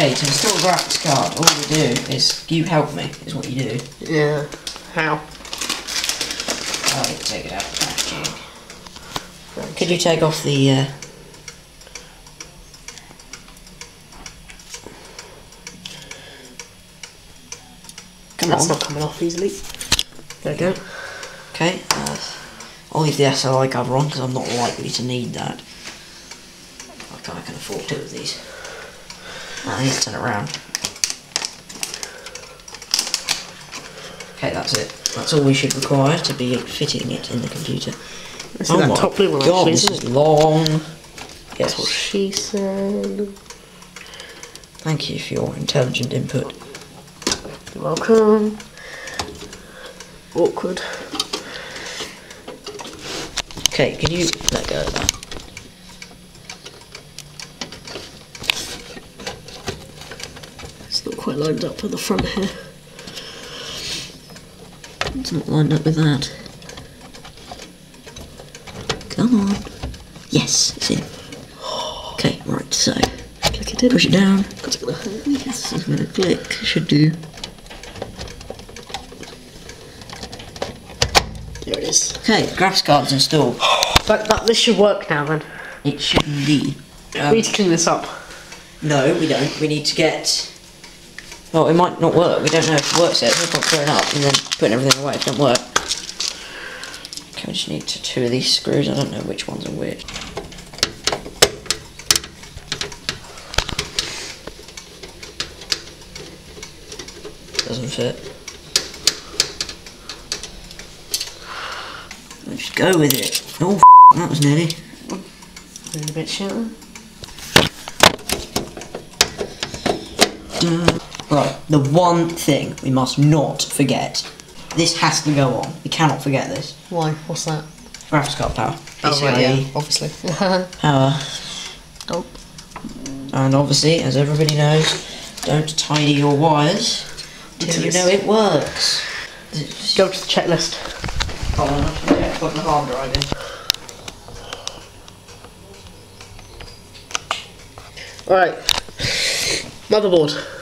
to install a graphics card, all you do is you help me, is what you do. Yeah. How? I need to take it out of the packaging. Could you take off the uh, Come That's on. not coming off easily. There we go. Okay, uh, I'll leave the SLI cover on because I'm not likely to need that. I can afford two of these. I need to turn it around. Okay, that's it. That's all we should require to be fitting it in the computer. This is oh that top blue one God, actually, this isn't is it? long. That's what Yes, she said. thank you for your intelligent input. You're welcome. Awkward. Okay, can you let go of that? Not quite lined up at the front here. It's not lined up with that. Come on. Yes, it's in. Okay, right, so Click it in. push it down. It's gonna hurt me. Yes, it's gonna click. Should do. There it is. Okay, graphics card's installed. That, that, this should work now then. It should indeed. we Um, need to clean this up. no, we don't. We need to get. Well, it might not work. We don't know if it works yet. There's no point it up and then putting everything away if it don't work. Okay, we just need to two of these screws. I don't know which ones are which. Doesn't fit. Let's go with it. Oh, that was nearly. A bit Right, the one thing we must not forget. This has to go on. We cannot forget this. Why? What's that? Graphics card power. Oh, right, yeah, obviously. power. oh. And obviously, as everybody knows, don't tidy your wires until you know it works. Go to the checklist. Hold on, put the hard drive in. Alright. Motherboard.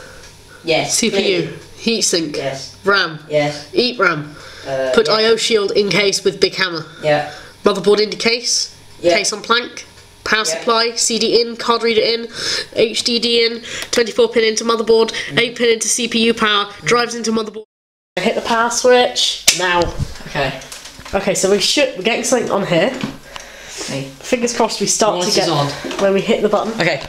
Yes. CPU. Heatsink. Yes. RAM. Yes. Eat RAM. Uh, Put yeah. IO shield in case with big hammer. Yeah. Motherboard into case. Yeah. Case on plank. Power Yeah. supply. CD in. Card reader in. HDD in. 24 pin into motherboard. Mm. 8 pin into CPU power. Drives into motherboard. Hit the power switch. Now. Okay. Okay, so we should. We're getting something on here. Okay. Fingers crossed we start to get on. when we hit the button. Okay.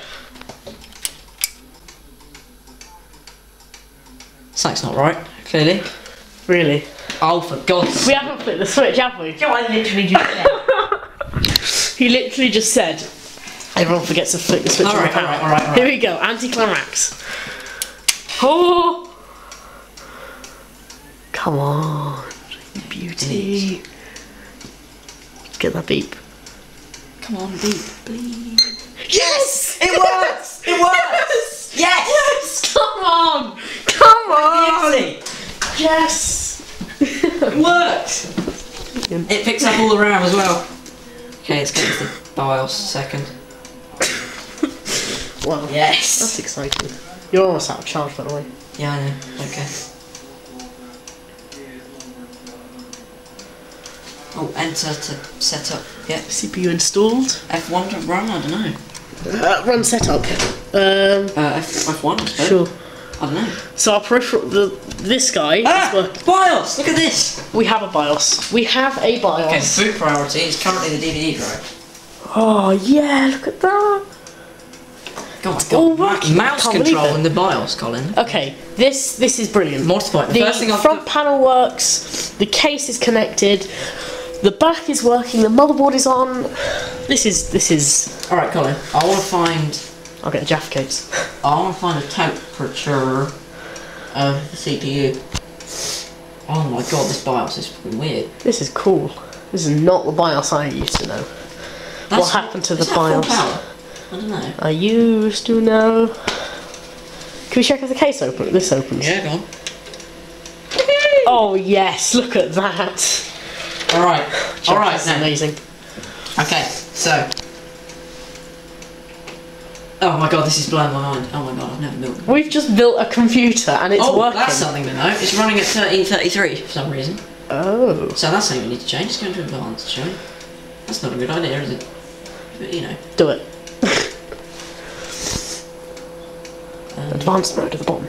Something's not right, clearly. Really. Oh, for God's sake. We haven't flipped the switch, have we? I literally just He literally just said, everyone forgets to flick the switch on the alright, alright. All right, all right. Here we go, anticlimax. Oh! Come on, beauty. Get that beep. Come on, beep, beep. Yes! It works! Yes! Yes! Come on! Come Yes! It works! It picks up all the RAM as well. Okay, let's get into the BIOS second. Wow, that's exciting. You're almost out of charge, by the way. Yeah, I know. Okay. Oh, enter to set up. Yeah. CPU installed. F1 to run? I don't know. Uh, run setup. Um, Uh, F- F1, I suppose. sure. I don't know. So our peripheral, the, this guy, Ah! BIOS! Look at this! we have a BIOS. We have a BIOS. Okay, boot priority is currently the DVD drive. Oh yeah, look at that. God, all God. working. Mouse control in the BIOS, Colin. Okay, this this is brilliant. To the. The, The first thing I've front panel works. The case is connected. The back is working. The motherboard is on. This is this is. All right, Colin. I want to find. I'll get the Jaffa case. I want to find the temperature of the CPU. Oh my God, this BIOS is fucking weird. This is cool. This is not the BIOS I used to know. That's- happened to the is that full BIOS? I don't know. I used to know. Can we check if the case open? This opens. Yeah, go on. Oh yes, look at that. All right. All right. Amazing. Okay. So. Oh my god, this is blowing my mind. Oh my god, I've never built. We've just built a computer and it's oh, working. that's something to know. It's running at 1333 for some reason. Oh. So that's something we need to change. Let's go into advanced, shall we? That's not a good idea, is it? But, you know. Do it. Um, Advanced mode at the bottom.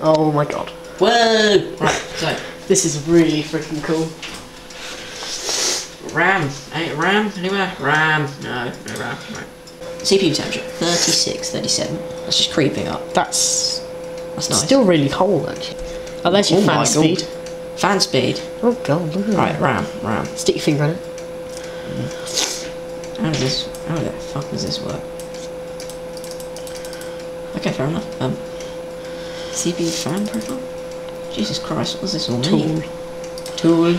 Oh my god. Whoa! Right, so, This is really freaking cool. RAM. Ain't RAM anywhere? RAM. No, no RAM. Right. CPU temperature 36, 37. That's just creeping up. That's That's nice. still really cold actually. Oh, there's your Oh fan God. speed. Fan speed. Oh god, look at Right, that. RAM, RAM. Stick your finger in it. How does this, how the fuck does this work? Okay, fair enough. Um, CPU fan profile? Jesus Christ, what does this all mean? Tool. Tool.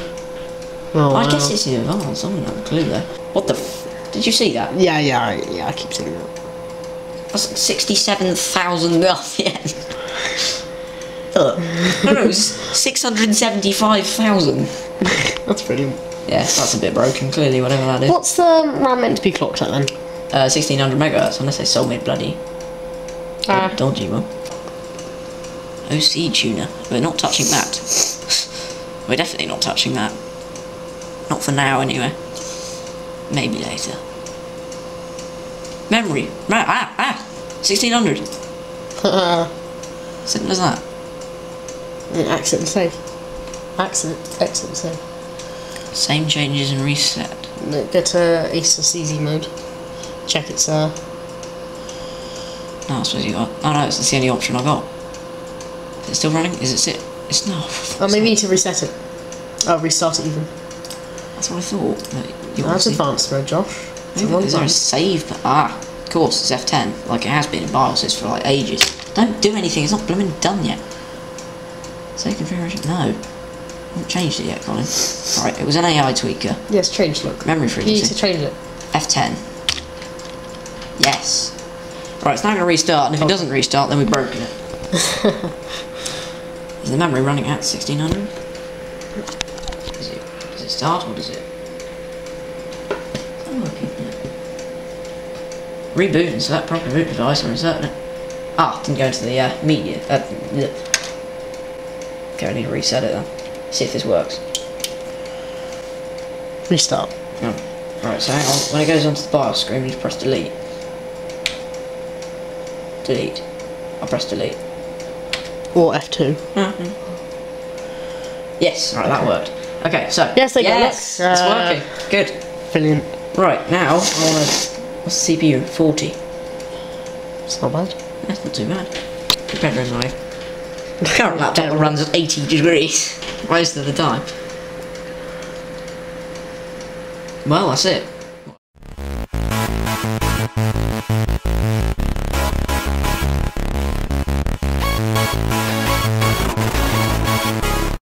Oh, I guess wow. it's in advance, I don't have a clue there. What the f- Did you see that? Yeah, yeah, I- yeah. I keep seeing that. That's like 67,000 wealth yen. Ugh. no, no, was 675,000. That's brilliant. Yeah, that's a bit broken, clearly, whatever that is. What's the RAM meant to be clocked at then? Uh, 1600 megahertz, unless they sold me bloody Ah. dodgy one. OC tuner. We're not touching that. We're definitely not touching that. Not for now, anyway. Maybe later. Memory. Right, ah, ah! 1600. Simple as that. And save. Accent, exit and save. Same changes and reset. No, Go to ASUS Easy mode. Check it's uh. No, I suppose you got. Oh no, it's the only option I got. Is it still running? Is it sit? It's not. Oh, maybe you need to reset it. Oh, restart it even. That's what I thought. You That's advanced mode, Josh. It's Maybe is there a save? But, ah, of course, it's F10, like it has been in BIOSes for like ages. Don't do anything, it's not blooming done yet. Save configuration? No. I haven't changed it yet, Colin. Right, it was an AI tweaker. Yes, change look. Memory You need to change it. F10. Yes. Right, it's now going to restart, and if it doesn't restart, then we've broken it. Is the memory running at 1600? Does it, does it start, or does it... It's not working, yeah. Reboot and select proper boot device, or insert it. Ah, didn't go into the uh, media. Uh. Okay, I need to reset it then. See if this works. Restart. Oh. Right, so. When it goes onto the BIOS screen, you just press delete. Delete. I'll press delete. Or F2. Hmm. Yes, right, that worked. Okay, so. Yes, they got yes, it. it's Uh, working. Good. Brilliant. Right, now, I want to. What's the CPU? 40. It's not bad. That's not too bad. Better than my current laptop runs at 80 degrees most of the time. Well, that's it.